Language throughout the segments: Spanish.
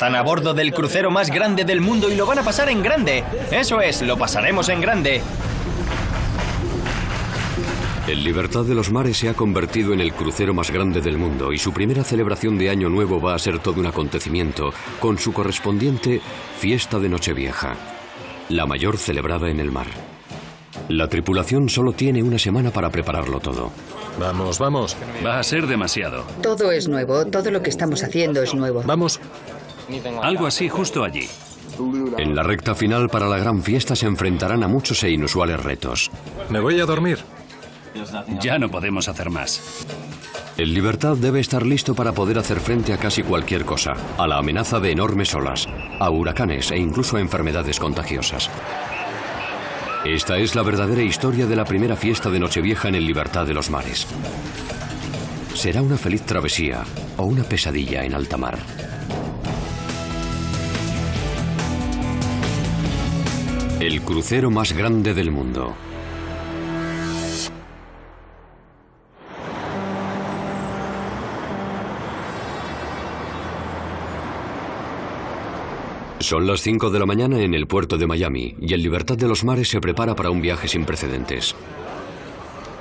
Están a bordo del crucero más grande del mundo y lo van a pasar en grande. Eso es, lo pasaremos en grande. El Libertad de los Mares se ha convertido en el crucero más grande del mundo y su primera celebración de Año Nuevo va a ser todo un acontecimiento con su correspondiente fiesta de Nochevieja, la mayor celebrada en el mar. La tripulación solo tiene una semana para prepararlo todo. Vamos, vamos. Va a ser demasiado. Todo es nuevo, todo lo que estamos haciendo es nuevo. Vamos. Algo así justo allí. En la recta final para la gran fiesta se enfrentarán a muchos e inusuales retos. Me voy a dormir. Ya no podemos hacer más. El Libertad debe estar listo para poder hacer frente a casi cualquier cosa, a la amenaza de enormes olas, a huracanes e incluso a enfermedades contagiosas. Esta es la verdadera historia de la primera fiesta de Nochevieja en el Libertad de los Mares. ¿Será una feliz travesía o una pesadilla en alta mar? El crucero más grande del mundo. Son las 5 de la mañana en el puerto de Miami y el Libertad de los Mares se prepara para un viaje sin precedentes.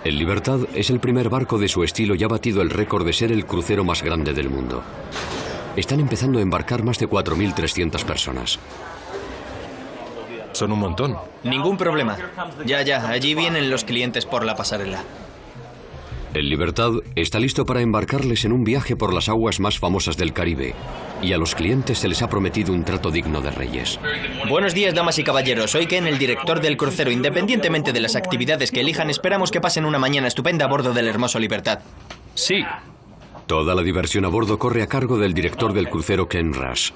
El Libertad es el primer barco de su estilo y ha batido el récord de ser el crucero más grande del mundo. Están empezando a embarcar más de 4.300 personas. Son un montón. Ningún problema. Ya, ya, allí vienen los clientes por la pasarela. El Libertad está listo para embarcarles en un viaje por las aguas más famosas del Caribe, y a los clientes se les ha prometido un trato digno de reyes. Buenos días, damas y caballeros. Soy Ken, el director del crucero. Independientemente de las actividades que elijan, esperamos que pasen una mañana estupenda a bordo del hermoso Libertad. Sí. Toda la diversión a bordo corre a cargo del director del crucero Ken Rush,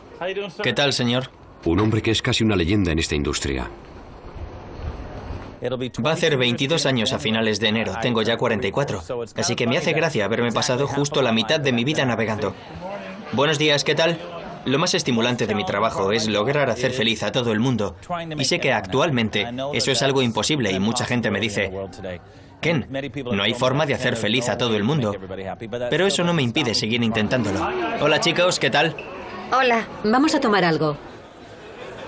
¿Qué tal, señor? Un hombre que es casi una leyenda en esta industria. Va a hacer 22 años a finales de enero. Tengo ya 44. Así que me hace gracia haberme pasado justo la mitad de mi vida navegando. Buenos días, ¿qué tal? Lo más estimulante de mi trabajo es lograr hacer feliz a todo el mundo. Y sé que actualmente eso es algo imposible y mucha gente me dice, Ken, no hay forma de hacer feliz a todo el mundo. Pero eso no me impide seguir intentándolo. Hola chicos, ¿qué tal? Hola, vamos a tomar algo.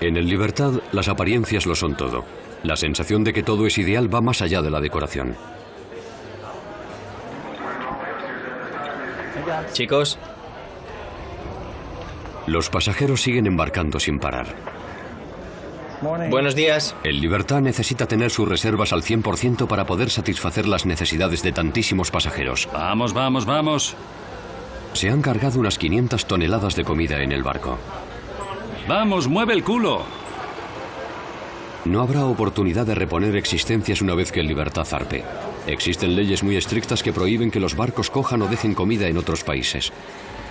En el Libertad, las apariencias lo son todo. La sensación de que todo es ideal va más allá de la decoración. Chicos, Los pasajeros siguen embarcando sin parar. buenos días. El Libertad necesita tener sus reservas al 100% para poder satisfacer las necesidades de tantísimos pasajeros. Vamos, vamos, vamos. Se han cargado unas 500 toneladas de comida en el barco. Vamos, mueve el culo. No habrá oportunidad de reponer existencias una vez que el Libertad zarpe. Existen leyes muy estrictas que prohíben que los barcos cojan o dejen comida en otros países.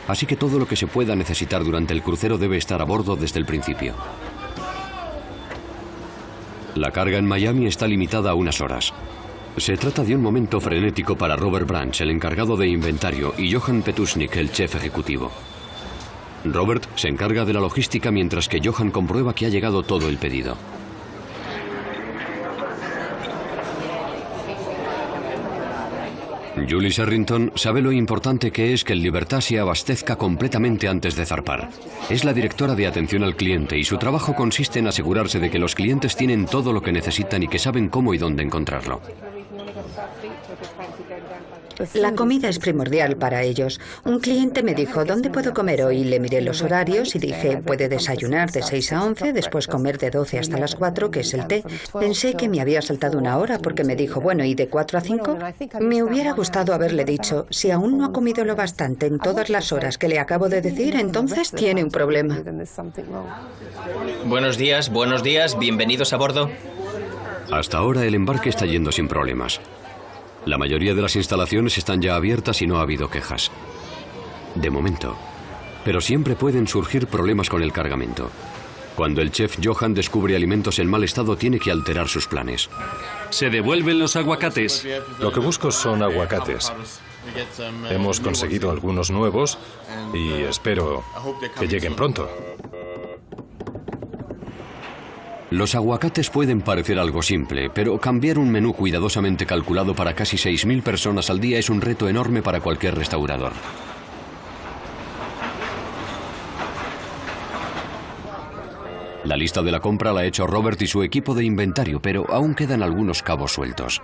Así que todo lo que se pueda necesitar durante el crucero debe estar a bordo desde el principio. La carga en Miami está limitada a unas horas. Se trata de un momento frenético para Robert Branch, el encargado de inventario, y Johan Petusnik, el chef ejecutivo. Robert se encarga de la logística mientras que Johan comprueba que ha llegado todo el pedido. Julie Sherrington sabe lo importante que es que el Libertad se abastezca completamente antes de zarpar. Es la directora de atención al cliente y su trabajo consiste en asegurarse de que los clientes tienen todo lo que necesitan y que saben cómo y dónde encontrarlo. La comida es primordial para ellos. Un cliente me dijo, ¿dónde puedo comer hoy? Le miré los horarios y dije, puede desayunar de 6 a 11, después comer de 12 hasta las 4, que es el té. Pensé que me había saltado una hora porque me dijo, bueno, ¿y de 4 a 5? Me hubiera gustado haberle dicho, si aún no ha comido lo bastante en todas las horas que le acabo de decir, entonces tiene un problema. Buenos días, buenos días, bienvenidos a bordo. Hasta ahora el embarque está yendo sin problemas. La mayoría de las instalaciones están ya abiertas y no ha habido quejas. De momento. Pero siempre pueden surgir problemas con el cargamento. Cuando el chef Johan descubre alimentos en mal estado, tiene que alterar sus planes. Se devuelven los aguacates. Lo que busco son aguacates. Hemos conseguido algunos nuevos y espero que lleguen pronto. Los aguacates pueden parecer algo simple, pero cambiar un menú cuidadosamente calculado para casi 6.000 personas al día es un reto enorme para cualquier restaurador. La lista de la compra la ha hecho Robert y su equipo de inventario, pero aún quedan algunos cabos sueltos.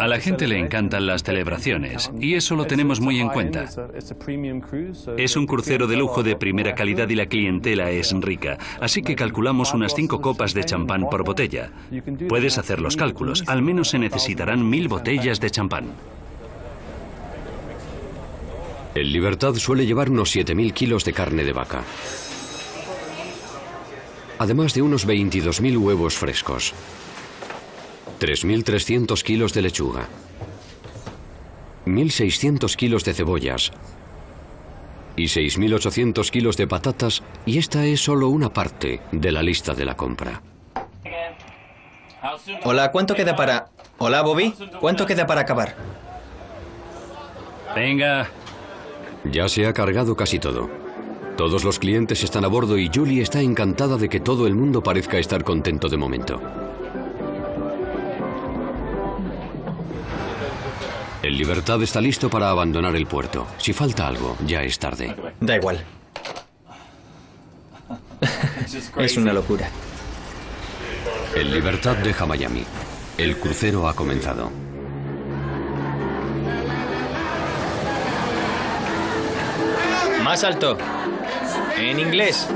A la gente le encantan las celebraciones y eso lo tenemos muy en cuenta. Es un crucero de lujo de primera calidad y la clientela es rica, así que calculamos unas cinco copas de champán por botella. Puedes hacer los cálculos, al menos se necesitarán mil botellas de champán. El Libertad suele llevar unos 7.000 kilos de carne de vaca. Además de unos 22.000 huevos frescos. 3.300 kilos de lechuga. 1.600 kilos de cebollas. Y 6.800 kilos de patatas. Y esta es solo una parte de la lista de la compra. Hola, ¿cuánto queda para... Hola, Bobby. ¿Cuánto queda para acabar? Venga, Ya se ha cargado casi todo. Todos los clientes están a bordo y Julie está encantada de que todo el mundo parezca estar contento de momento. El Libertad está listo para abandonar el puerto. Si falta algo, ya es tarde. Da igual. Es una locura. El Libertad deja Miami. El crucero ha comenzado. Más alto. En inglés.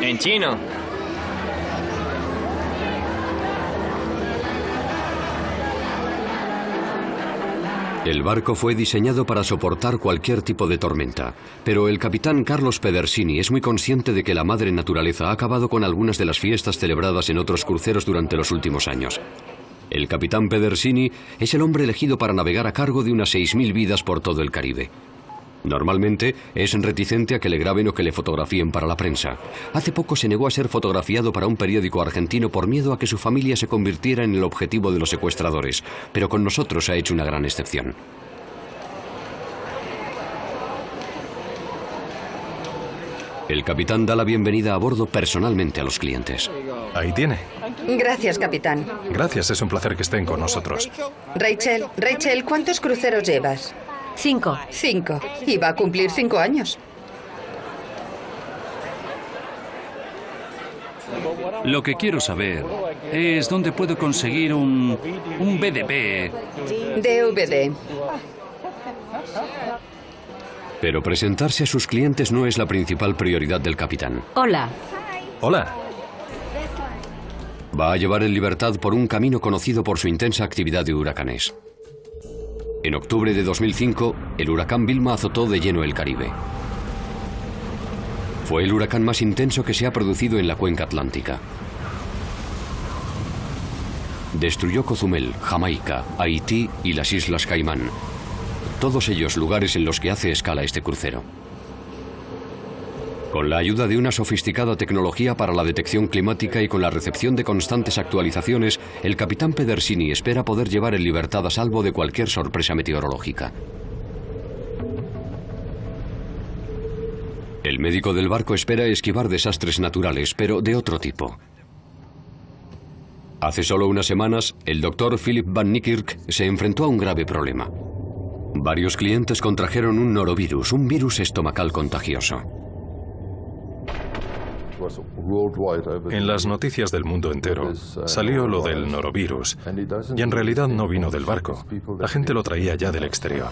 En chino. El barco fue diseñado para soportar cualquier tipo de tormenta, pero el capitán Carlos Pedersini es muy consciente de que la madre naturaleza ha acabado con algunas de las fiestas celebradas en otros cruceros durante los últimos años. El capitán Pedersini es el hombre elegido para navegar a cargo de unas 6.000 vidas por todo el Caribe. Normalmente es reticente a que le graben o que le fotografíen para la prensa. Hace poco se negó a ser fotografiado para un periódico argentino por miedo a que su familia se convirtiera en el objetivo de los secuestradores, pero con nosotros ha hecho una gran excepción. El capitán da la bienvenida a bordo personalmente a los clientes. Ahí tiene. Gracias, capitán. Gracias, es un placer que estén con nosotros. Rachel, Rachel, ¿cuántos cruceros llevas? Cinco. Cinco. Y va a cumplir cinco años. lo que quiero saber es dónde puedo conseguir un, un BDP. DVD. Pero presentarse a sus clientes no es la principal prioridad del capitán. Hola. Hola. Va a llevar en libertad por un camino conocido por su intensa actividad de huracanes. En octubre de 2005, el huracán Vilma azotó de lleno el Caribe. Fue el huracán más intenso que se ha producido en la cuenca atlántica. Destruyó Cozumel, Jamaica, Haití y las Islas Caimán. Todos ellos lugares en los que hace escala este crucero. Con la ayuda de una sofisticada tecnología para la detección climática y con la recepción de constantes actualizaciones, el capitán Pedersini espera poder llevar en libertad a salvo de cualquier sorpresa meteorológica. El médico del barco espera esquivar desastres naturales, pero de otro tipo. Hace solo unas semanas, el doctor Philip Van Niekerk se enfrentó a un grave problema. Varios clientes contrajeron un norovirus, un virus estomacal contagioso. En las noticias del mundo entero salió lo del norovirus y en realidad no vino del barco. La gente lo traía ya del exterior.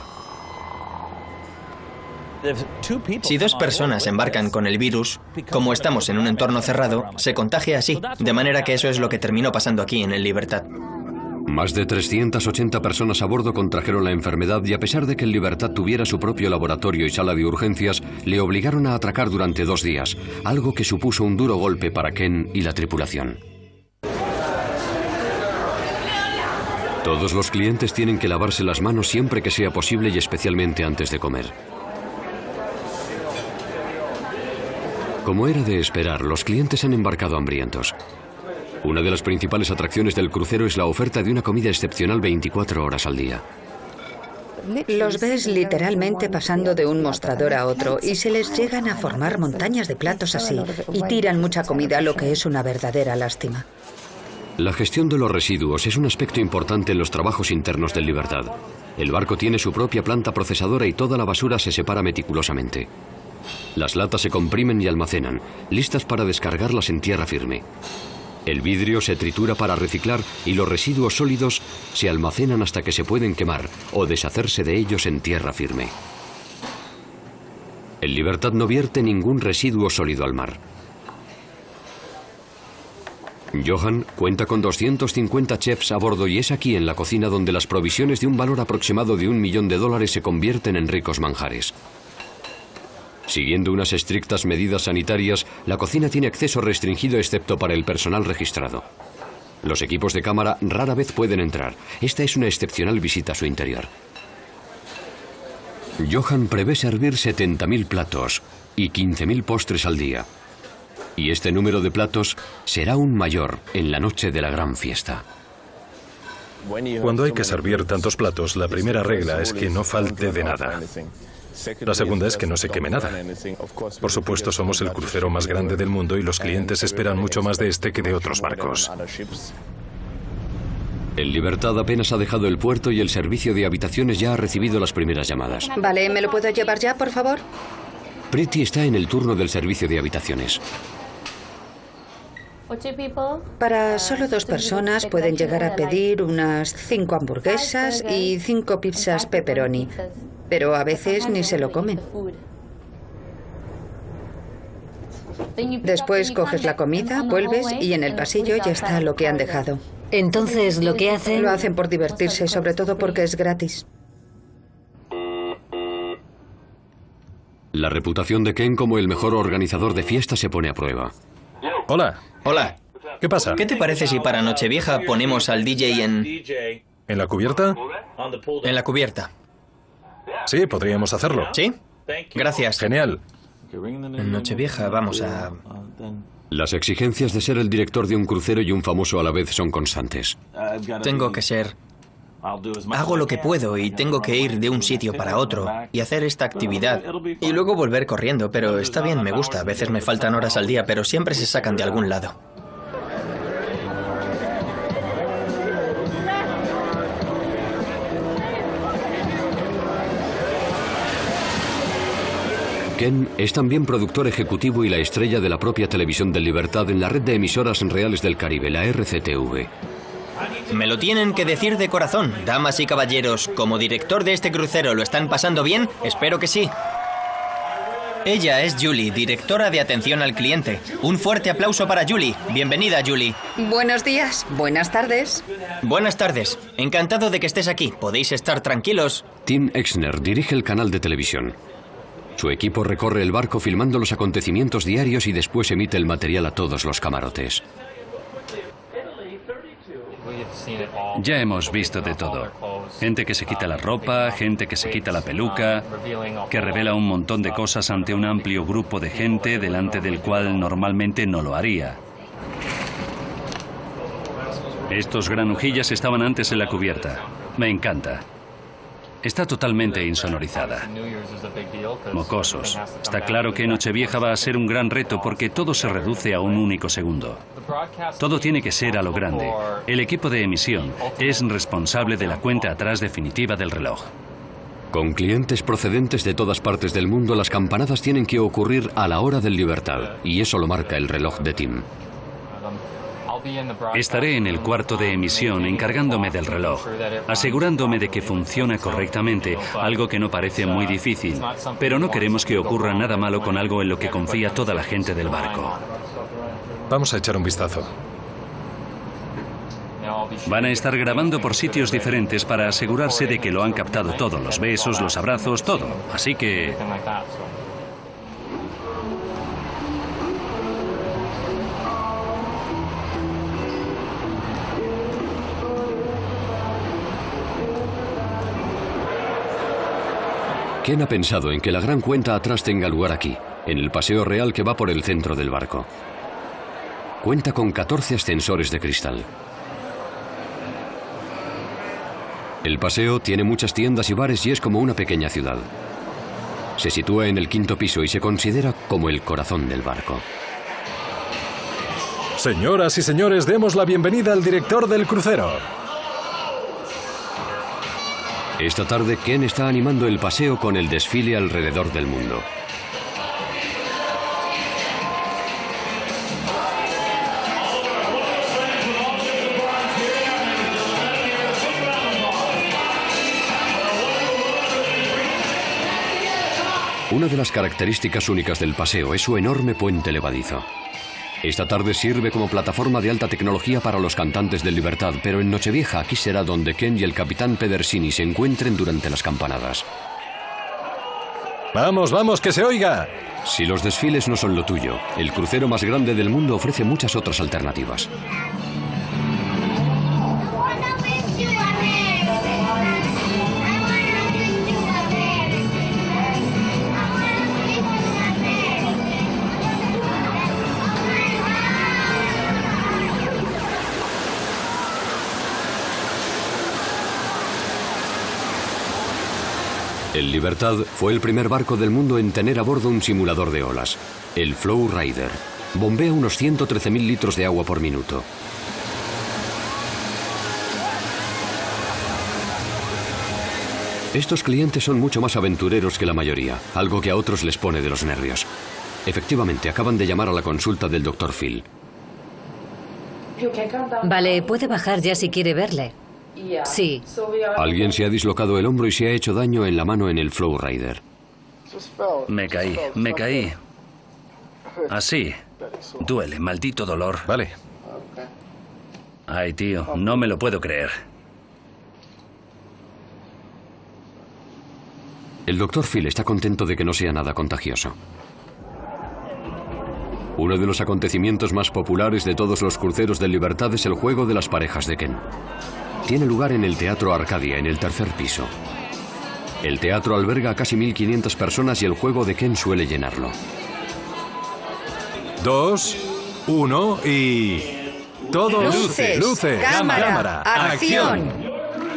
Si dos personas embarcan con el virus, como estamos en un entorno cerrado, se contagia así, de manera que eso es lo que terminó pasando aquí en el Libertad. Más de 380 personas a bordo contrajeron la enfermedad y a pesar de que el Libertad tuviera su propio laboratorio y sala de urgencias, le obligaron a atracar durante dos días, algo que supuso un duro golpe para Ken y la tripulación. Todos los clientes tienen que lavarse las manos siempre que sea posible y especialmente antes de comer. Como era de esperar, los clientes han embarcado hambrientos. Una de las principales atracciones del crucero es la oferta de una comida excepcional 24 horas al día. Los ves literalmente pasando de un mostrador a otro y se les llegan a formar montañas de platos así y tiran mucha comida, lo que es una verdadera lástima. La gestión de los residuos es un aspecto importante en los trabajos internos del Libertad. El barco tiene su propia planta procesadora y toda la basura se separa meticulosamente. Las latas se comprimen y almacenan, listas para descargarlas en tierra firme. El vidrio se tritura para reciclar y los residuos sólidos se almacenan hasta que se pueden quemar o deshacerse de ellos en tierra firme. El Libertad no vierte ningún residuo sólido al mar. Johan cuenta con 250 chefs a bordo y es aquí en la cocina donde las provisiones de un valor aproximado de un millón de dólares se convierten en ricos manjares. Siguiendo unas estrictas medidas sanitarias, la cocina tiene acceso restringido excepto para el personal registrado. Los equipos de cámara rara vez pueden entrar. Esta es una excepcional visita a su interior. Johan prevé servir 70.000 platos y 15.000 postres al día. Y este número de platos será aún mayor en la noche de la gran fiesta. Cuando hay que servir tantos platos, la primera regla es que no falte de nada. La segunda es que no se queme nada. Por supuesto, somos el crucero más grande del mundo y los clientes esperan mucho más de este que de otros barcos. El Libertad apenas ha dejado el puerto y el servicio de habitaciones ya ha recibido las primeras llamadas. Vale, ¿me lo puedo llevar ya, por favor? Pretty está en el turno del servicio de habitaciones. Para solo dos personas pueden llegar a pedir unas cinco hamburguesas y cinco pizzas pepperoni, pero a veces ni se lo comen. Después coges la comida, vuelves y en el pasillo ya está lo que han dejado. Entonces, lo que hacen... Lo hacen por divertirse, sobre todo porque es gratis. La reputación de Ken como el mejor organizador de fiestas se pone a prueba. Hola. Hola. ¿Qué pasa? ¿Qué te parece si para Nochevieja ponemos al DJ en... ¿En la cubierta? en la cubierta? Sí, podríamos hacerlo. ¿Sí? Gracias. Genial. En Nochevieja vamos a... Las exigencias de ser el director de un crucero y un famoso a la vez son constantes. Tengo que ser... Hago lo que puedo y tengo que ir de un sitio para otro y hacer esta actividad y luego volver corriendo, pero está bien, me gusta. A veces me faltan horas al día, pero siempre se sacan de algún lado. Ken es también productor ejecutivo y la estrella de la propia televisión de Libertad en la red de emisoras reales del Caribe, la RCTV. Me lo tienen que decir de corazón, damas y caballeros. Como director de este crucero, ¿lo están pasando bien? Espero que sí. Ella es Julie, directora de atención al cliente. Un fuerte aplauso para Julie. Bienvenida, Julie. Buenos días, buenas tardes. Buenas tardes. Encantado de que estés aquí. Podéis estar tranquilos. Tim Exner dirige el canal de televisión. Su equipo recorre el barco filmando los acontecimientos diarios y después emite el material a todos los camarotes. Ya hemos visto de todo. Gente que se quita la ropa, gente que se quita la peluca, que revela un montón de cosas ante un amplio grupo de gente delante del cual normalmente no lo haría. Estos granujillas estaban antes en la cubierta. Me encanta. Está totalmente insonorizada. Mocosos. Está claro que Nochevieja va a ser un gran reto porque todo se reduce a un único segundo. Todo tiene que ser a lo grande. El equipo de emisión es responsable de la cuenta atrás definitiva del reloj. Con clientes procedentes de todas partes del mundo, las campanadas tienen que ocurrir a la hora del libertad, y eso lo marca el reloj de Tim. Estaré en el cuarto de emisión encargándome del reloj, asegurándome de que funciona correctamente, algo que no parece muy difícil, pero no queremos que ocurra nada malo con algo en lo que confía toda la gente del barco. Vamos a echar un vistazo. Van a estar grabando por sitios diferentes para asegurarse de que lo han captado todo, los besos, los abrazos, todo. Así que... Ken ha pensado en que la gran cuenta atrás tenga lugar aquí, en el paseo real que va por el centro del barco. Cuenta con 14 ascensores de cristal. El paseo tiene muchas tiendas y bares y es como una pequeña ciudad. Se sitúa en el quinto piso y se considera como el corazón del barco. Señoras y señores, demos la bienvenida al director del crucero. Esta tarde, Ken está animando el paseo con el desfile alrededor del mundo. Una de las características únicas del paseo es su enorme puente levadizo. Esta tarde sirve como plataforma de alta tecnología para los cantantes de Libertad, pero en Nochevieja aquí será donde Ken y el capitán Pedersini se encuentren durante las campanadas. Vamos, vamos, que se oiga. Si los desfiles no son lo tuyo, el crucero más grande del mundo ofrece muchas otras alternativas. El Libertad fue el primer barco del mundo en tener a bordo un simulador de olas, el Flow Rider. Bombea unos 113.000 litros de agua por minuto. Estos clientes son mucho más aventureros que la mayoría, algo que a otros les pone de los nervios. Efectivamente, acaban de llamar a la consulta del Dr. Phil. Vale, puede bajar ya si quiere verle. Sí. Alguien se ha dislocado el hombro y se ha hecho daño en la mano en el Flow Rider. Me caí, me caí. Así. Duele, maldito dolor. Vale. Ay, tío, no me lo puedo creer. El Dr. Phil está contento de que no sea nada contagioso. Uno de los acontecimientos más populares de todos los cruceros de libertad es el juego de las parejas de Ken. Tiene lugar en el Teatro Arcadia, en el tercer piso. El teatro alberga a casi 1.500 personas y el juego de Ken suele llenarlo. Dos, uno y... Todos Luces, luces, cámara, acción.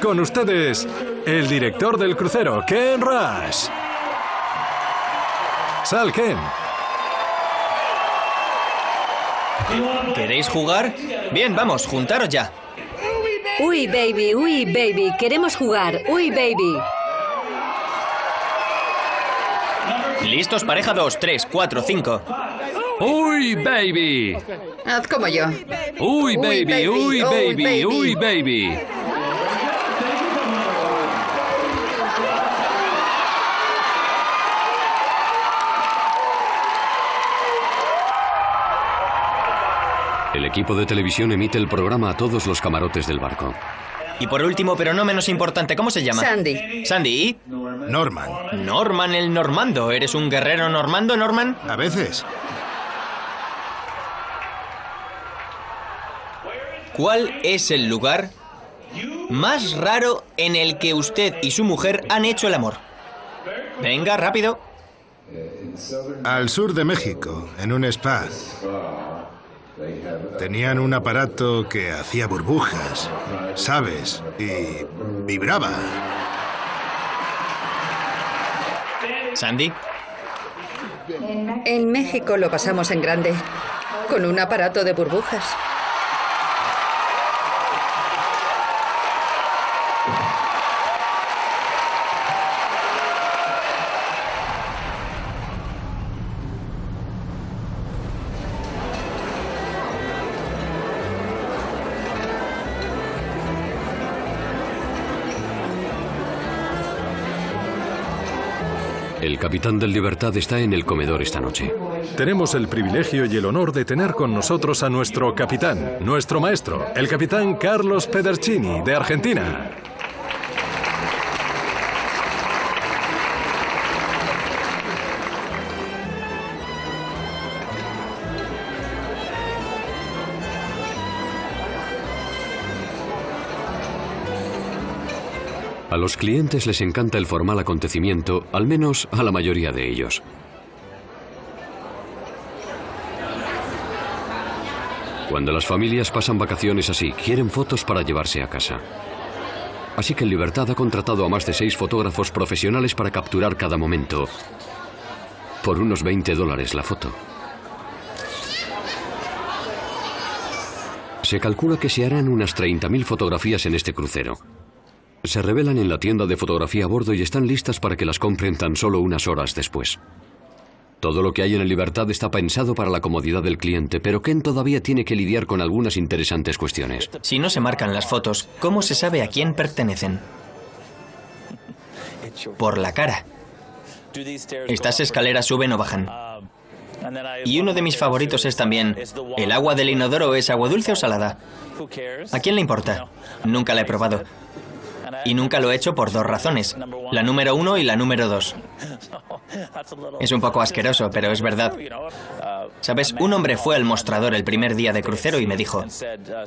Con ustedes, el director del crucero, Ken Rush. Sal, Ken. ¿Queréis jugar? Bien, vamos, juntaros ya. Uy, baby, uy, baby, queremos jugar. Uy, baby. ¿Listos? Pareja 2, 3, 4, 5. ¡Uy, baby! Haz como yo. ¡Uy, Uy, baby! baby, ¡Uy, uy, baby! baby. ¡Uy, baby! Equipo de televisión emite el programa a todos los camarotes del barco. Y por último, pero no menos importante, ¿cómo se llama? Sandy. Sandy. ¿y? Norman. Norman el Normando. ¿Eres un guerrero normando, Norman? A veces. ¿Cuál es el lugar más raro en el que usted y su mujer han hecho el amor? Venga, rápido. Al sur de México, en un spa. Tenían un aparato que hacía burbujas, ¿sabes? Y vibraba. Sandy. En México lo pasamos en grande, con un aparato de burbujas. El capitán del Libertad está en el comedor esta noche. Tenemos el privilegio y el honor de tener con nosotros a nuestro capitán, nuestro maestro, el capitán Carlos Pedercini, de Argentina. A los clientes les encanta el formal acontecimiento, al menos a la mayoría de ellos. Cuando las familias pasan vacaciones así, quieren fotos para llevarse a casa. Así que Libertad ha contratado a más de seis fotógrafos profesionales para capturar cada momento. Por unos 20 dólares la foto. Se calcula que se harán unas 30.000 fotografías en este crucero. Se revelan en la tienda de fotografía a bordo y están listas para que las compren tan solo unas horas después. Todo lo que hay en el Libertad está pensado para la comodidad del cliente, pero Ken todavía tiene que lidiar con algunas interesantes cuestiones. Si no se marcan las fotos, ¿cómo se sabe a quién pertenecen? Por la cara. Estas escaleras suben o bajan. Y uno de mis favoritos es también, ¿el agua del inodoro es agua dulce o salada? ¿A quién le importa? Nunca la he probado. Y nunca lo he hecho por dos razones, la número uno y la número dos. Es un poco asqueroso, pero es verdad. Sabes, un hombre fue al mostrador el primer día de crucero y me dijo,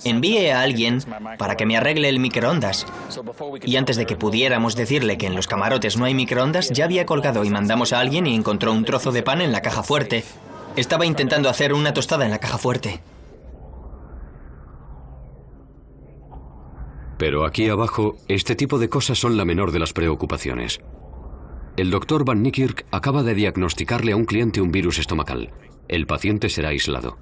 envíe a alguien para que me arregle el microondas. Y antes de que pudiéramos decirle que en los camarotes no hay microondas, ya había colgado y mandamos a alguien y encontró un trozo de pan en la caja fuerte. Estaba intentando hacer una tostada en la caja fuerte. Pero aquí abajo, este tipo de cosas son la menor de las preocupaciones. El doctor Van Niekerk acaba de diagnosticarle a un cliente un virus estomacal. El paciente será aislado.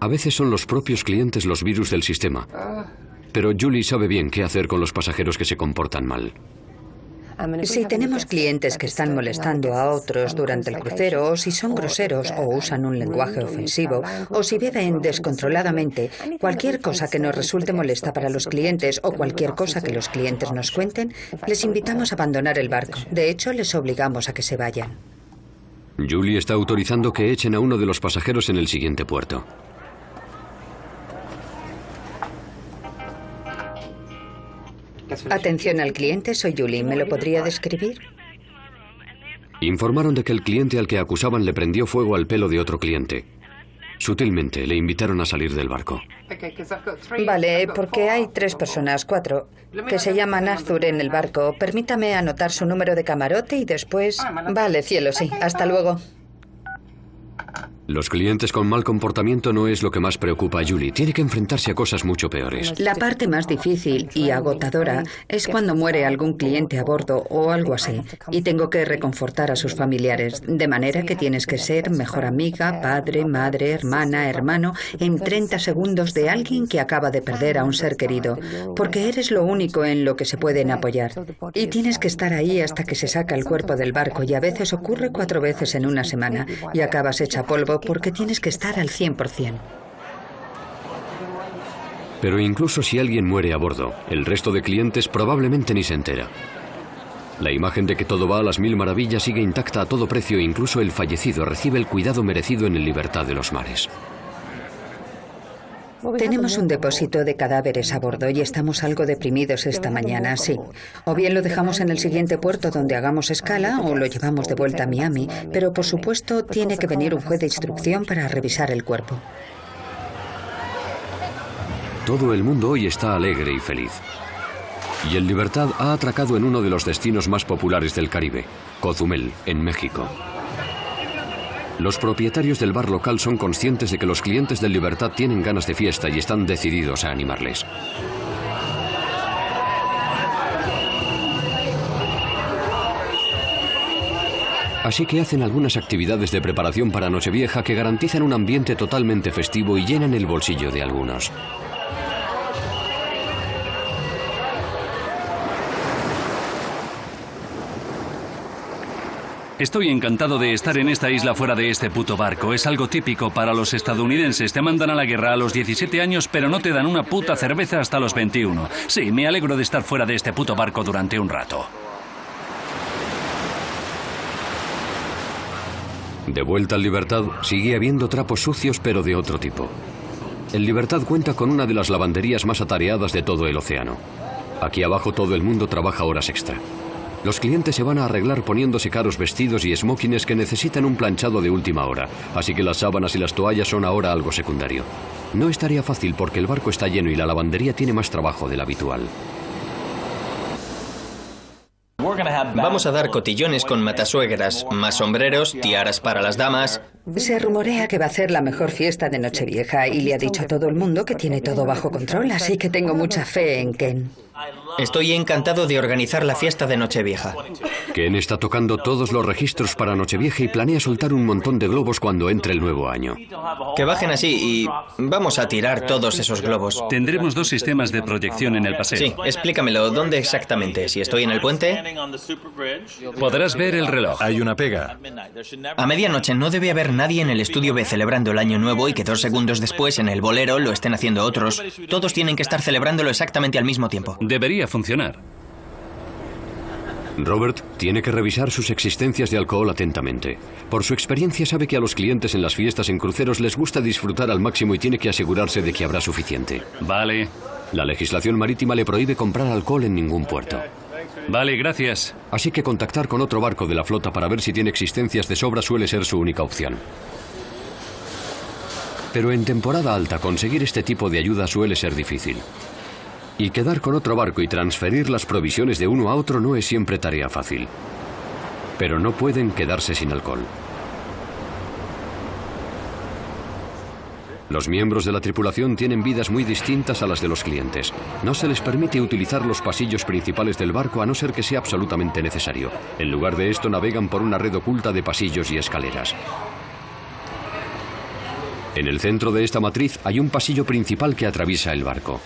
A veces son los propios clientes los virus del sistema. Pero Julie sabe bien qué hacer con los pasajeros que se comportan mal. Si tenemos clientes que están molestando a otros durante el crucero, o si son groseros o usan un lenguaje ofensivo, o si beben descontroladamente, cualquier cosa que nos resulte molesta para los clientes o cualquier cosa que los clientes nos cuenten, les invitamos a abandonar el barco. De hecho, les obligamos a que se vayan. Julie está autorizando que echen a uno de los pasajeros en el siguiente puerto. Atención al cliente, soy Julie. ¿Me lo podría describir? Informaron de que el cliente al que acusaban le prendió fuego al pelo de otro cliente. Sutilmente le invitaron a salir del barco. Vale, porque hay tres personas, cuatro, que se llaman Arthur en el barco. Permítame anotar su número de camarote y después... Vale, cielo, sí. Hasta luego. Los clientes con mal comportamiento no es lo que más preocupa a Julie. Tiene que enfrentarse a cosas mucho peores. La parte más difícil y agotadora es cuando muere algún cliente a bordo o algo así y tengo que reconfortar a sus familiares, de manera que tienes que ser mejor amiga, padre, madre, hermana, hermano, en 30 segundos de alguien que acaba de perder a un ser querido, porque eres lo único en lo que se pueden apoyar. Y tienes que estar ahí hasta que se saca el cuerpo del barco y a veces ocurre cuatro veces en una semana y acabas hecha polvo porque tienes que estar al 100%. Pero incluso si alguien muere a bordo, el resto de clientes probablemente ni se entera. La imagen de que todo va a las mil maravillas sigue intacta a todo precio e incluso el fallecido recibe el cuidado merecido en el libertad de los mares. Tenemos un depósito de cadáveres a bordo y estamos algo deprimidos esta mañana, sí. O bien lo dejamos en el siguiente puerto donde hagamos escala o lo llevamos de vuelta a Miami, pero por supuesto tiene que venir un juez de instrucción para revisar el cuerpo. Todo el mundo hoy está alegre y feliz. Y el Libertad ha atracado en uno de los destinos más populares del Caribe, Cozumel, en México. Los propietarios del bar local son conscientes de que los clientes del Libertad tienen ganas de fiesta y están decididos a animarles. Así que hacen algunas actividades de preparación para Nochevieja que garantizan un ambiente totalmente festivo y llenan el bolsillo de algunos. Estoy encantado de estar en esta isla fuera de este puto barco. Es algo típico para los estadounidenses. Te mandan a la guerra a los 17 años, pero no te dan una puta cerveza hasta los 21. Sí, me alegro de estar fuera de este puto barco durante un rato. De vuelta al Libertad, sigue habiendo trapos sucios, pero de otro tipo. El Libertad cuenta con una de las lavanderías más atareadas de todo el océano. Aquí abajo todo el mundo trabaja horas extra. Los clientes se van a arreglar poniéndose caros vestidos y smokines que necesitan un planchado de última hora, así que las sábanas y las toallas son ahora algo secundario. No estaría fácil porque el barco está lleno y la lavandería tiene más trabajo del habitual. Vamos a dar cotillones con matasuegras, más sombreros, tiaras para las damas. Se rumorea que va a ser la mejor fiesta de Nochevieja y le ha dicho a todo el mundo que tiene todo bajo control, así que tengo mucha fe en Ken. Estoy encantado de organizar la fiesta de Nochevieja. Ken está tocando todos los registros para Nochevieja y planea soltar un montón de globos cuando entre el nuevo año. Que bajen así y vamos a tirar todos esos globos. Tendremos dos sistemas de proyección en el paseo. Sí, explícamelo. ¿Dónde exactamente? ¿Si estoy en el puente? Podrás ver el reloj. Hay una pega. A medianoche no debe haber nadie en el estudio B celebrando el año nuevo y que dos segundos después en el bolero lo estén haciendo otros. Todos tienen que estar celebrándolo exactamente al mismo tiempo. Debería funcionar. Robert tiene que revisar sus existencias de alcohol atentamente. Por su experiencia sabe que a los clientes en las fiestas en cruceros les gusta disfrutar al máximo y tiene que asegurarse de que habrá suficiente. Vale. La legislación marítima le prohíbe comprar alcohol en ningún puerto. Vale, gracias. Así que contactar con otro barco de la flota para ver si tiene existencias de sobra suele ser su única opción. Pero en temporada alta conseguir este tipo de ayuda suele ser difícil. Y quedar con otro barco y transferir las provisiones de uno a otro no es siempre tarea fácil. Pero no pueden quedarse sin alcohol. Los miembros de la tripulación tienen vidas muy distintas a las de los clientes. No se les permite utilizar los pasillos principales del barco a no ser que sea absolutamente necesario. En lugar de esto navegan por una red oculta de pasillos y escaleras. En el centro de esta matriz hay un pasillo principal que atraviesa el barco.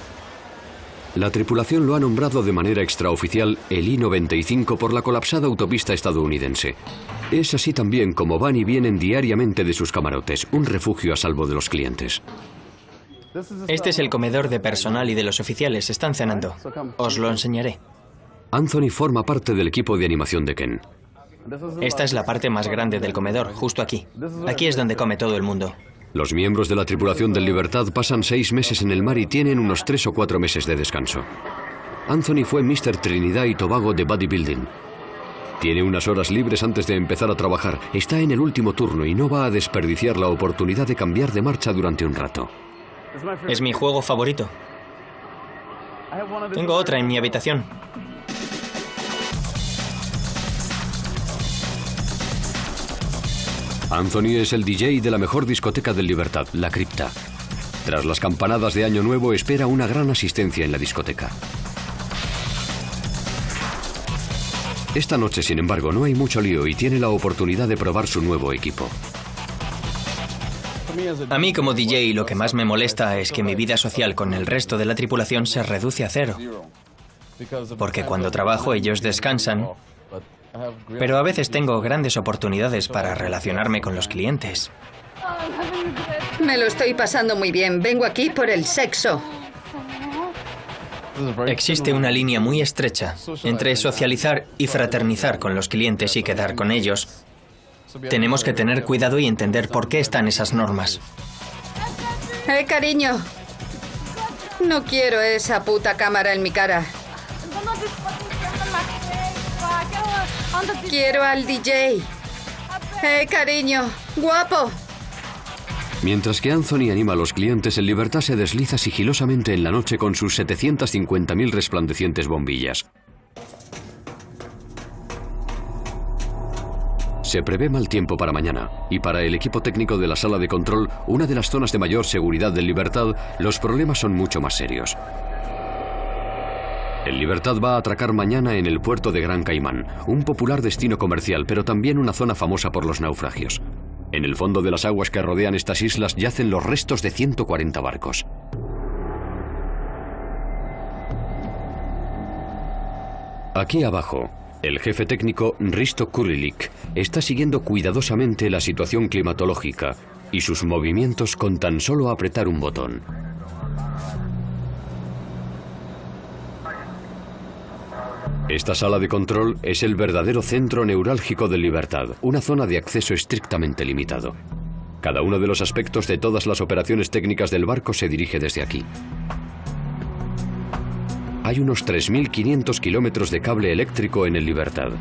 La tripulación lo ha nombrado de manera extraoficial el I-95 por la colapsada autopista estadounidense. Es así también como van y vienen diariamente de sus camarotes, un refugio a salvo de los clientes. Este es el comedor de personal y de los oficiales. Están cenando. Os lo enseñaré. Anthony forma parte del equipo de animación de Ken. Esta es la parte más grande del comedor, justo aquí. Aquí es donde come todo el mundo. Los miembros de la tripulación del Libertad pasan seis meses en el mar y tienen unos tres o cuatro meses de descanso. Anthony fue Mr. Trinidad y Tobago de bodybuilding. Tiene unas horas libres antes de empezar a trabajar. Está en el último turno y no va a desperdiciar la oportunidad de cambiar de marcha durante un rato. Es mi juego favorito. Tengo otra en mi habitación. Anthony es el DJ de la mejor discoteca del Libertad, La Cripta. Tras las campanadas de Año Nuevo espera una gran asistencia en la discoteca. Esta noche, sin embargo, no hay mucho lío y tiene la oportunidad de probar su nuevo equipo. A mí como DJ lo que más me molesta es que mi vida social con el resto de la tripulación se reduce a cero. Porque cuando trabajo ellos descansan, pero a veces tengo grandes oportunidades para relacionarme con los clientes. Me lo estoy pasando muy bien. Vengo aquí por el sexo. Existe una línea muy estrecha entre socializar y fraternizar con los clientes y quedar con ellos. Tenemos que tener cuidado y entender por qué están esas normas. Eh, cariño. No quiero esa puta cámara en mi cara. Quiero al DJ. Eh, cariño. Guapo. Mientras que Anthony anima a los clientes, en libertad se desliza sigilosamente en la noche con sus 750.000 resplandecientes bombillas. Se prevé mal tiempo para mañana, y para el equipo técnico de la sala de control, una de las zonas de mayor seguridad de Libertad, los problemas son mucho más serios. El Libertad va a atracar mañana en el puerto de Gran Caimán, un popular destino comercial, pero también una zona famosa por los naufragios. En el fondo de las aguas que rodean estas islas yacen los restos de 140 barcos. Aquí abajo, el jefe técnico Risto Kurilik está siguiendo cuidadosamente la situación climatológica y sus movimientos con tan solo apretar un botón. Esta sala de control es el verdadero centro neurálgico de Libertad, una zona de acceso estrictamente limitado. Cada uno de los aspectos de todas las operaciones técnicas del barco se dirige desde aquí. Hay unos 3.500 kilómetros de cable eléctrico en el Libertad.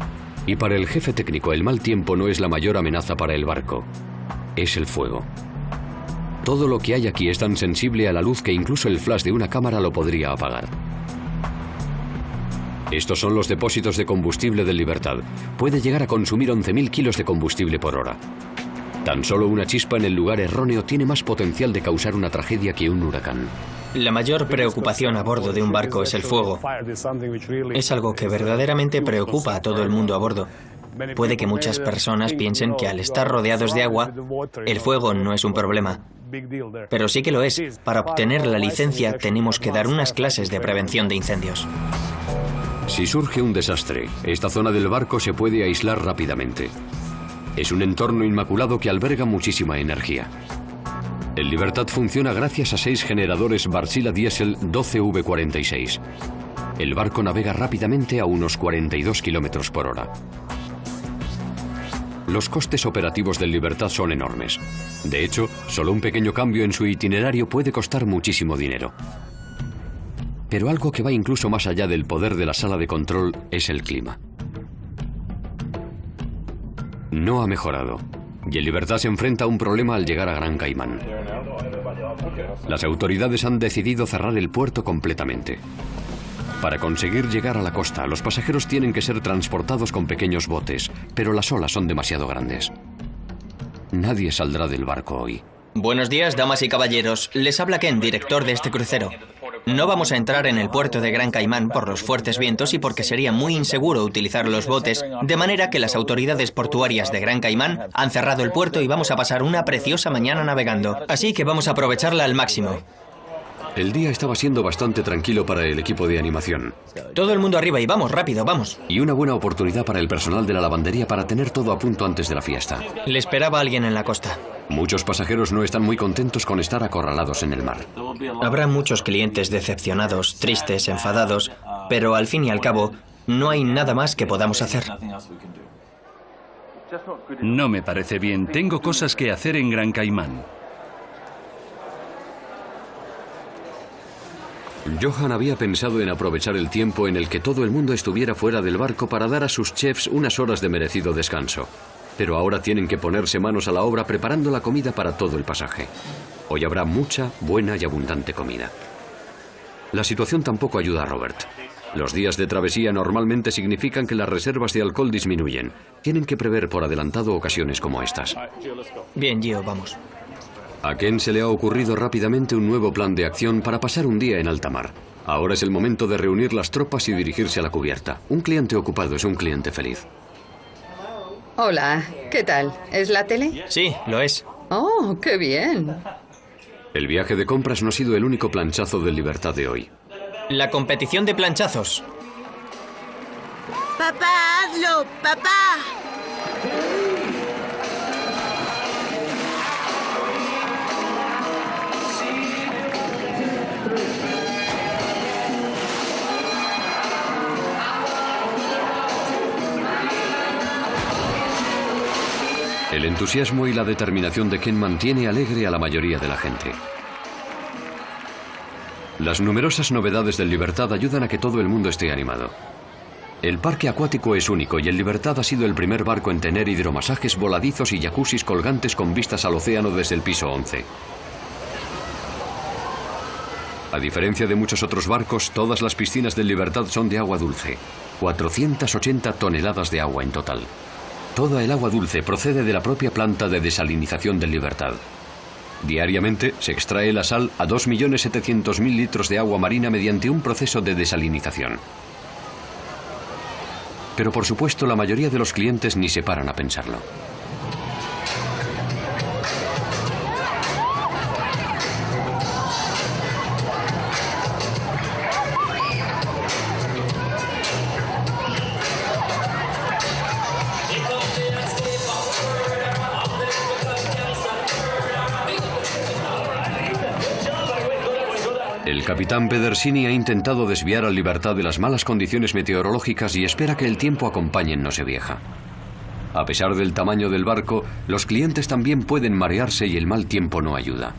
Y para el jefe técnico el mal tiempo no es la mayor amenaza para el barco, es el fuego. Todo lo que hay aquí es tan sensible a la luz que incluso el flash de una cámara lo podría apagar. Estos son los depósitos de combustible del Libertad. Puede llegar a consumir 11.000 kilos de combustible por hora. Tan solo una chispa en el lugar erróneo tiene más potencial de causar una tragedia que un huracán. La mayor preocupación a bordo de un barco es el fuego. Es algo que verdaderamente preocupa a todo el mundo a bordo. Puede que muchas personas piensen que al estar rodeados de agua, el fuego no es un problema. Pero sí que lo es. Para obtener la licencia tenemos que dar unas clases de prevención de incendios. Si surge un desastre, esta zona del barco se puede aislar rápidamente. Es un entorno inmaculado que alberga muchísima energía. El Libertad funciona gracias a seis generadores Barsila Diesel 12V46. El barco navega rápidamente a unos 42 kilómetros por hora. Los costes operativos del Libertad son enormes. De hecho, solo un pequeño cambio en su itinerario puede costar muchísimo dinero. Pero algo que va incluso más allá del poder de la sala de control es el clima. No ha mejorado, y el Libertad se enfrenta a un problema al llegar a Gran Caimán. Las autoridades han decidido cerrar el puerto completamente. Para conseguir llegar a la costa, los pasajeros tienen que ser transportados con pequeños botes, pero las olas son demasiado grandes. Nadie saldrá del barco hoy. Buenos días, damas y caballeros. Les habla Ken, director de este crucero. No vamos a entrar en el puerto de Gran Caimán por los fuertes vientos y porque sería muy inseguro utilizar los botes, de manera que las autoridades portuarias de Gran Caimán han cerrado el puerto y vamos a pasar una preciosa mañana navegando. Así que vamos a aprovecharla al máximo. El día estaba siendo bastante tranquilo para el equipo de animación. Todo el mundo arriba y vamos, rápido, vamos. Y una buena oportunidad para el personal de la lavandería para tener todo a punto antes de la fiesta. Le esperaba alguien en la costa. Muchos pasajeros no están muy contentos con estar acorralados en el mar. Habrá muchos clientes decepcionados, tristes, enfadados, pero al fin y al cabo, no hay nada más que podamos hacer. No me parece bien. Tengo cosas que hacer en Gran Caimán. Johan había pensado en aprovechar el tiempo en el que todo el mundo estuviera fuera del barco para dar a sus chefs unas horas de merecido descanso. Pero ahora tienen que ponerse manos a la obra preparando la comida para todo el pasaje. Hoy habrá mucha, buena y abundante comida. La situación tampoco ayuda a Robert. Los días de travesía normalmente significan que las reservas de alcohol disminuyen. Tienen que prever por adelantado ocasiones como estas. Bien, Gio, vamos. A Ken se le ha ocurrido rápidamente un nuevo plan de acción para pasar un día en alta mar. Ahora es el momento de reunir las tropas y dirigirse a la cubierta. Un cliente ocupado es un cliente feliz. Hola, ¿qué tal? ¿Es la tele? Sí, lo es. Oh, qué bien. El viaje de compras no ha sido el único planchazo de libertad de hoy. La competición de planchazos. Papá, hazlo, papá. Entusiasmo y la determinación de Ken mantiene alegre a la mayoría de la gente. Las numerosas novedades del Libertad ayudan a que todo el mundo esté animado. El parque acuático es único y el Libertad ha sido el primer barco en tener hidromasajes voladizos y jacuzzis colgantes con vistas al océano desde el piso 11. A diferencia de muchos otros barcos, todas las piscinas del Libertad son de agua dulce. 480 toneladas de agua en total. Toda el agua dulce procede de la propia planta de desalinización del Libertad. Diariamente se extrae la sal a 2.700.000 litros de agua marina mediante un proceso de desalinización. Pero por supuesto la mayoría de los clientes ni se paran a pensarlo. El capitán Pedersini ha intentado desviar al Libertad de las malas condiciones meteorológicas y espera que el tiempo acompañe en Nochevieja. A pesar del tamaño del barco, los clientes también pueden marearse y el mal tiempo no ayuda.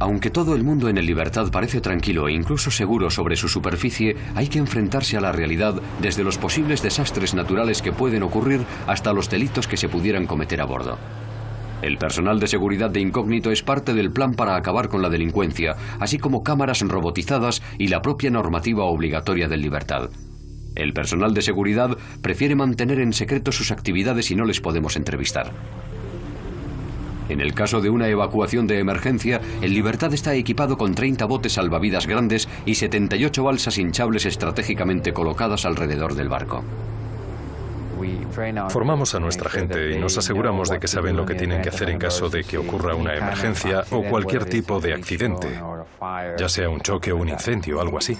Aunque todo el mundo en el Libertad parece tranquilo e incluso seguro sobre su superficie, hay que enfrentarse a la realidad desde los posibles desastres naturales que pueden ocurrir hasta los delitos que se pudieran cometer a bordo. El personal de seguridad de incógnito es parte del plan para acabar con la delincuencia, así como cámaras robotizadas y la propia normativa obligatoria del Libertad. El personal de seguridad prefiere mantener en secreto sus actividades y no les podemos entrevistar. En el caso de una evacuación de emergencia, el Libertad está equipado con 30 botes salvavidas grandes y 78 balsas hinchables estratégicamente colocadas alrededor del barco. Formamos a nuestra gente y nos aseguramos de que saben lo que tienen que hacer en caso de que ocurra una emergencia o cualquier tipo de accidente, ya sea un choque o un incendio o algo así.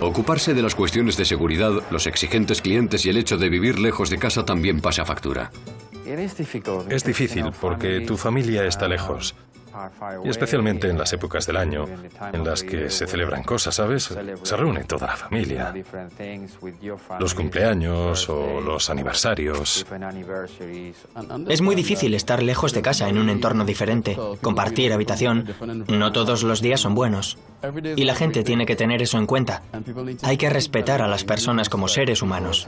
Ocuparse de las cuestiones de seguridad, los exigentes clientes y el hecho de vivir lejos de casa también pasa factura. Es difícil porque tu familia está lejos. Y especialmente en las épocas del año en las que se celebran cosas, ¿sabes? Se reúne toda la familia. Los cumpleaños o los aniversarios. Es muy difícil estar lejos de casa en un entorno diferente, compartir habitación. No todos los días son buenos. Y la gente tiene que tener eso en cuenta. Hay que respetar a las personas como seres humanos.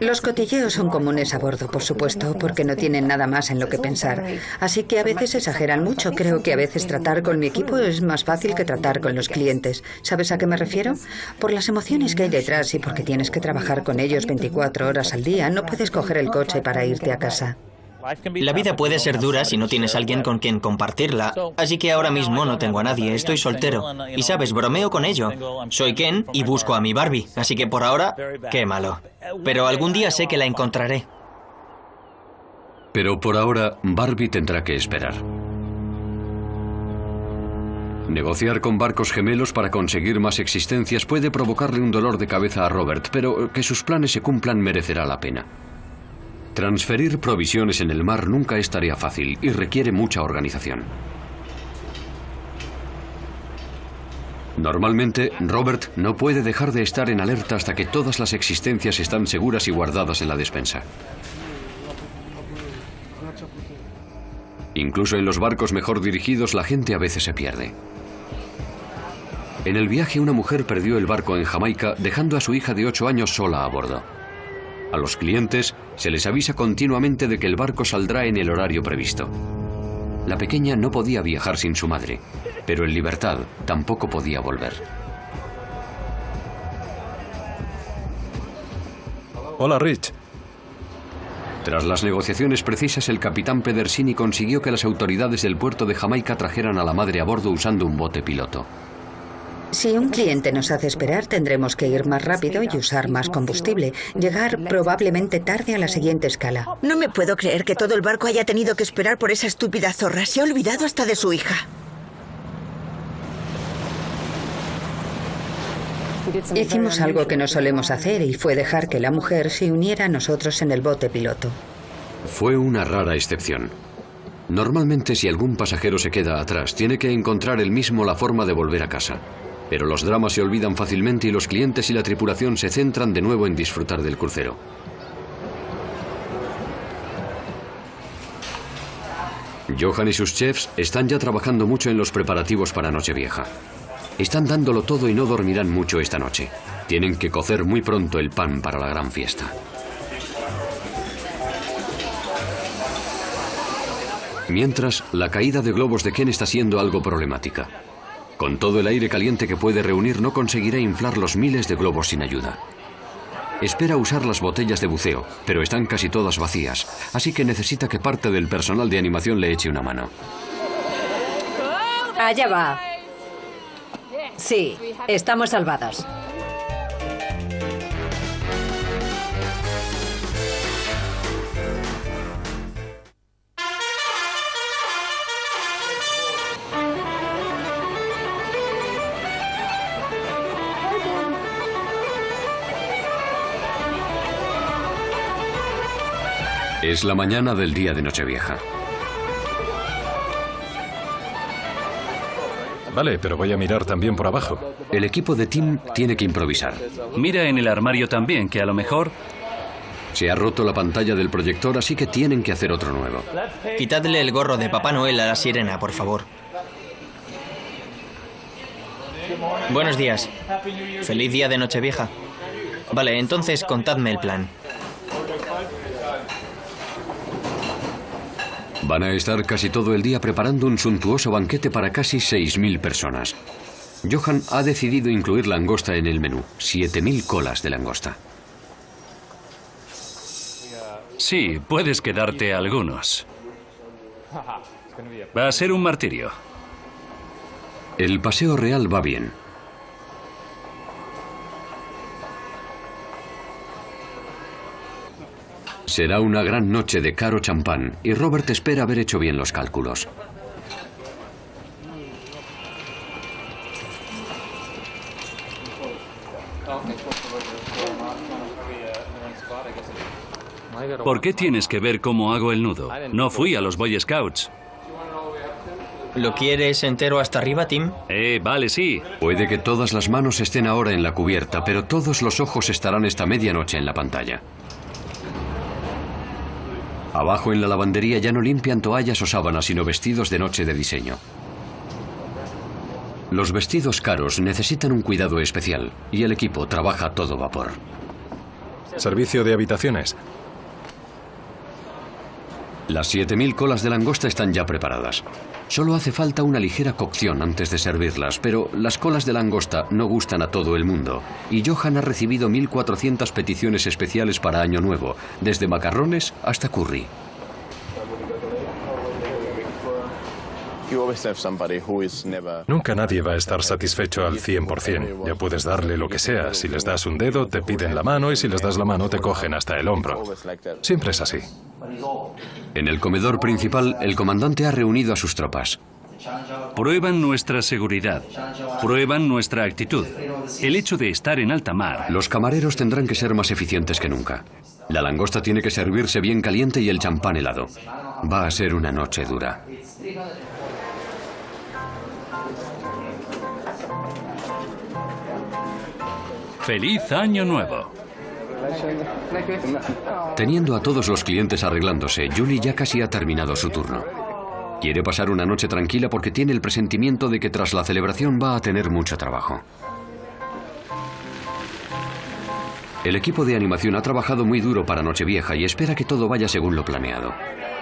Los cotilleos son comunes a bordo, por supuesto, porque no tienen nada más en lo que pensar. Así que a veces exageran mucho. Creo que a veces tratar con mi equipo es más fácil que tratar con los clientes. ¿Sabes a qué me refiero? Por las emociones que hay detrás y porque tienes que trabajar con ellos 24 horas al día, no puedes coger el coche para irte a casa. La vida puede ser dura si no tienes alguien con quien compartirla, así que ahora mismo no tengo a nadie, estoy soltero. Y sabes, bromeo con ello. Soy Ken y busco a mi Barbie, así que por ahora, qué malo. Pero algún día sé que la encontraré. Pero por ahora, Barbie tendrá que esperar. Negociar con barcos gemelos para conseguir más existencias puede provocarle un dolor de cabeza a Robert, pero que sus planes se cumplan merecerá la pena. Transferir provisiones en el mar nunca es tarea fácil y requiere mucha organización. Normalmente, Robert no puede dejar de estar en alerta hasta que todas las existencias están seguras y guardadas en la despensa. Incluso en los barcos mejor dirigidos la gente a veces se pierde. En el viaje una mujer perdió el barco en Jamaica dejando a su hija de 8 años sola a bordo. A los clientes se les avisa continuamente de que el barco saldrá en el horario previsto. La pequeña no podía viajar sin su madre, pero en libertad tampoco podía volver. Hola, Rich. Tras las negociaciones precisas, el capitán Pedersini consiguió que las autoridades del puerto de Jamaica trajeran a la madre a bordo usando un bote piloto. Si un cliente nos hace esperar, tendremos que ir más rápido y usar más combustible. Llegar probablemente tarde a la siguiente escala. No me puedo creer que todo el barco haya tenido que esperar por esa estúpida zorra. Se ha olvidado hasta de su hija. Hicimos algo que no solemos hacer y fue dejar que la mujer se uniera a nosotros en el bote piloto. Fue una rara excepción. Normalmente si algún pasajero se queda atrás, tiene que encontrar él mismo la forma de volver a casa. Pero los dramas se olvidan fácilmente y los clientes y la tripulación se centran de nuevo en disfrutar del crucero. Johan y sus chefs están ya trabajando mucho en los preparativos para Nochevieja. Están dándolo todo y no dormirán mucho esta noche. Tienen que cocer muy pronto el pan para la gran fiesta. Mientras, la caída de globos de Ken está siendo algo problemática. Con todo el aire caliente que puede reunir no conseguirá inflar los miles de globos sin ayuda. Espera usar las botellas de buceo, pero están casi todas vacías, así que necesita que parte del personal de animación le eche una mano. Allá va. Sí, estamos salvadas. Es la mañana del día de Nochevieja. Vale, pero voy a mirar también por abajo. El equipo de Tim tiene que improvisar. Mira en el armario también, que a lo mejor... Se ha roto la pantalla del proyector, así que tienen que hacer otro nuevo. Quitadle el gorro de Papá Noel a la sirena, por favor. Buenos días. Feliz día de Nochevieja. Vale, entonces contadme el plan. Van a estar casi todo el día preparando un suntuoso banquete para casi 6.000 personas. Johan ha decidido incluir langosta en el menú, 7.000 colas de langosta. Sí, puedes quedarte algunos. Va a ser un martirio. El paseo real va bien. Será una gran noche de caro champán y Robert espera haber hecho bien los cálculos. ¿Por qué tienes que ver cómo hago el nudo? No fui a los Boy Scouts. ¿Lo quieres entero hasta arriba, Tim? Eh, vale, sí. Puede que todas las manos estén ahora en la cubierta, pero todos los ojos estarán esta medianoche en la pantalla. Abajo en la lavandería ya no limpian toallas o sábanas, sino vestidos de noche de diseño. Los vestidos caros necesitan un cuidado especial y el equipo trabaja a todo vapor. Servicio de habitaciones. Las 7.000 colas de langosta están ya preparadas. Solo hace falta una ligera cocción antes de servirlas, pero las colas de langosta no gustan a todo el mundo. Y Johan ha recibido 1.400 peticiones especiales para Año Nuevo, desde macarrones hasta curry. Nunca nadie va a estar satisfecho al 100%. Ya puedes darle lo que sea. Si les das un dedo, te piden la mano y si les das la mano, te cogen hasta el hombro. Siempre es así. En el comedor principal, el comandante ha reunido a sus tropas. Prueban nuestra seguridad. Prueban nuestra actitud. El hecho de estar en alta mar. Los camareros tendrán que ser más eficientes que nunca. La langosta tiene que servirse bien caliente y el champán helado. Va a ser una noche dura. ¡Feliz Año Nuevo! Teniendo a todos los clientes arreglándose, Julie ya casi ha terminado su turno. Quiere pasar una noche tranquila porque tiene el presentimiento de que tras la celebración va a tener mucho trabajo. El equipo de animación ha trabajado muy duro para Nochevieja y espera que todo vaya según lo planeado.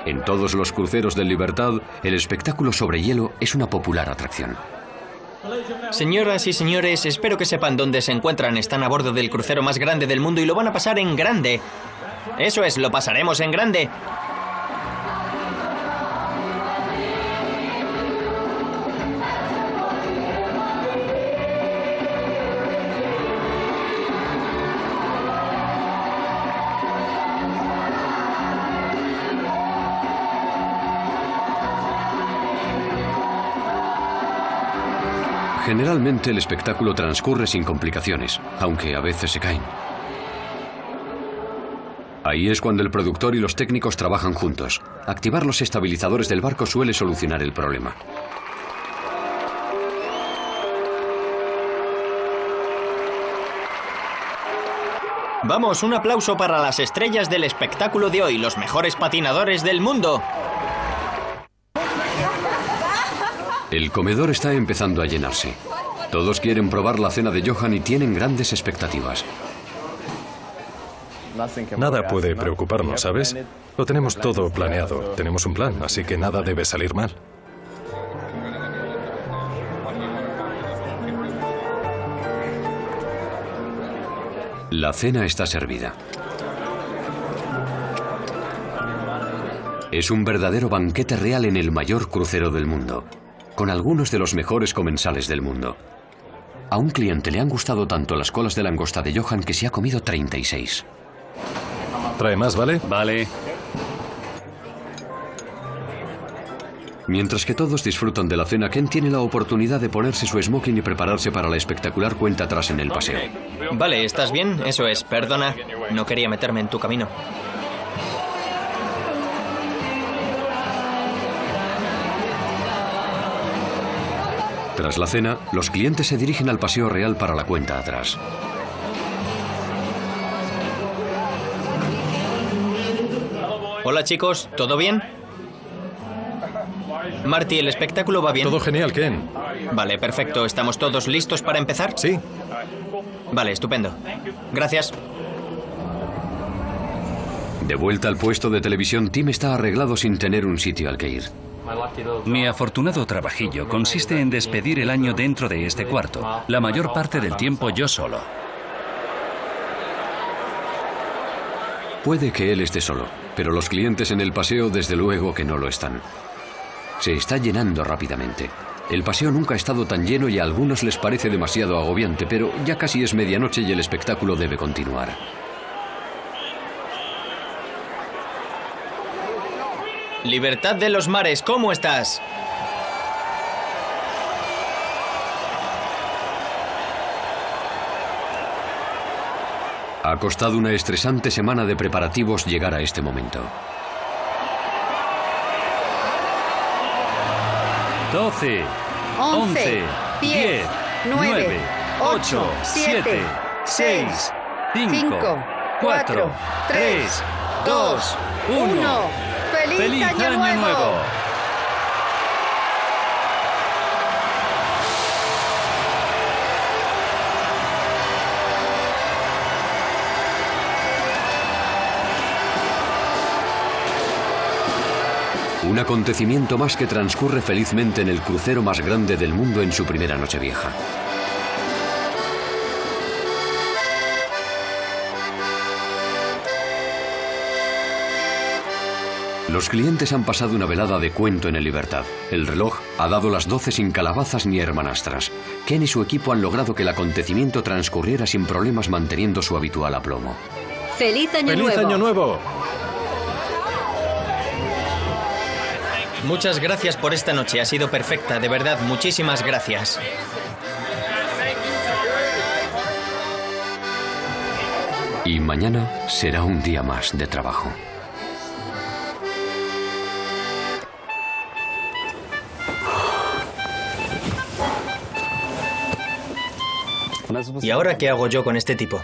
En todos los cruceros de Libertad, el espectáculo sobre hielo es una popular atracción. Señoras y señores, espero que sepan dónde se encuentran. Están a bordo del crucero más grande del mundo y lo van a pasar en grande. Eso es, lo pasaremos en grande. Generalmente el espectáculo transcurre sin complicaciones, aunque a veces se caen. Ahí es cuando el productor y los técnicos trabajan juntos. Activar los estabilizadores del barco suele solucionar el problema. Vamos, un aplauso para las estrellas del espectáculo de hoy, los mejores patinadores del mundo. El comedor está empezando a llenarse. Todos quieren probar la cena de Johan y tienen grandes expectativas. Nada puede preocuparnos, ¿sabes? Lo tenemos todo planeado. Tenemos un plan, así que nada debe salir mal. La cena está servida. Es un verdadero banquete real en el mayor crucero del mundo, con algunos de los mejores comensales del mundo. A un cliente le han gustado tanto las colas de langosta de Johan que se ha comido 36. Trae más, ¿vale? Vale. Mientras que todos disfrutan de la cena, Ken tiene la oportunidad de ponerse su smoking y prepararse para la espectacular cuenta atrás en el paseo. Vale, ¿estás bien? Eso es, perdona. No quería meterme en tu camino. Tras la cena, los clientes se dirigen al paseo real para la cuenta atrás. Hola chicos, ¿todo bien? Marty, ¿el espectáculo va bien? Todo genial, Ken. Vale, perfecto. ¿Estamos todos listos para empezar? Sí. Vale, estupendo. Gracias. De vuelta al puesto de televisión, Tim está arreglado sin tener un sitio al que ir. Mi afortunado trabajillo consiste en despedir el año dentro de este cuarto, la mayor parte del tiempo yo solo. Puede que él esté solo, pero los clientes en el paseo desde luego que no lo están. Se está llenando rápidamente. El paseo nunca ha estado tan lleno y a algunos les parece demasiado agobiante, pero ya casi es medianoche y el espectáculo debe continuar. Libertad de los mares, ¿cómo estás? Ha costado una estresante semana de preparativos llegar a este momento. 12, 11, 10, 9, 8, 7, 6, 5, 4, 3, 2, 1. ¡Feliz, año, nuevo! Un acontecimiento más que transcurre felizmente en el crucero más grande del mundo en su primera noche vieja. Los clientes han pasado una velada de cuento en el Libertad. El reloj ha dado las 12 sin calabazas ni hermanastras. Ken y su equipo han logrado que el acontecimiento transcurriera sin problemas manteniendo su habitual aplomo. ¡Feliz año ¡Feliz nuevo! año nuevo! Muchas gracias por esta noche, ha sido perfecta, de verdad, muchísimas gracias. Y mañana será un día más de trabajo. ¿Y ahora qué hago yo con este tipo?